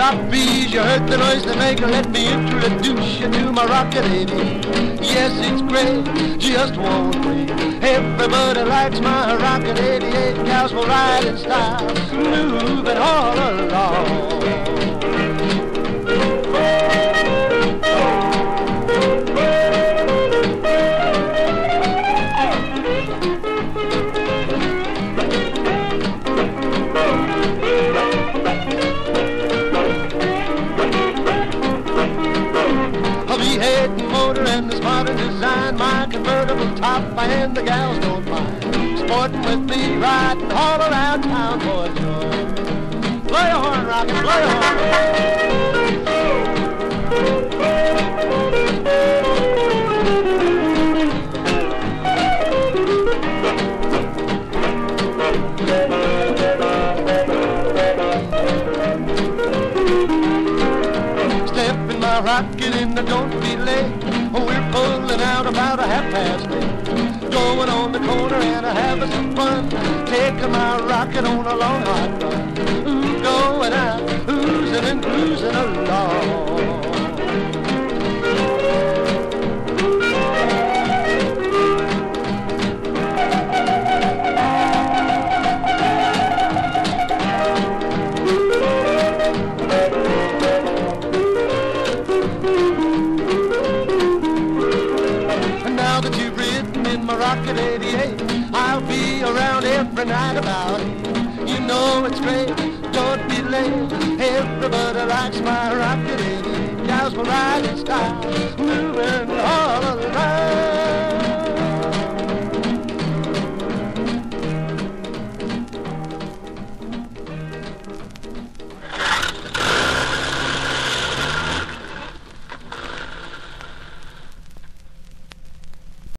lock bees, you heard the noise they make. Let me introduce you to my rocket 88. Yes, it's great, just one way. Everybody likes my rocket 88. Cows will ride in style, moving all along. And motor and the smarter design, my convertible top, my hand, the gals don't mind. Sporting with me, riding all around town for joy. Play a horn, Rocky, play a horn. Step in and don't be late. We're pulling out about a half past eight. Going on the corner and having some fun. Taking my rocket on a long hot run. Ooh, going out, oozing Rocket 88. I'll be around every night about it. You know it's great, don't be late. Everybody likes my Rocket 88. Gals will ride in style, moving.